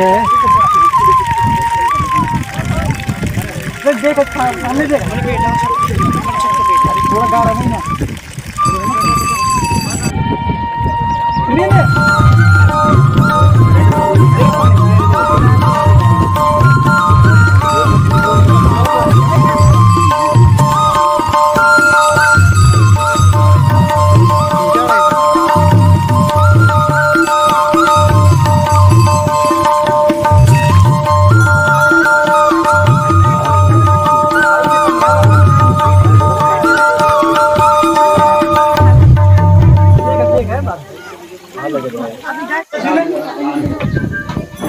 है। देख सामने देख। थोड़ा गाड़ा नहीं है।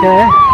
क्या है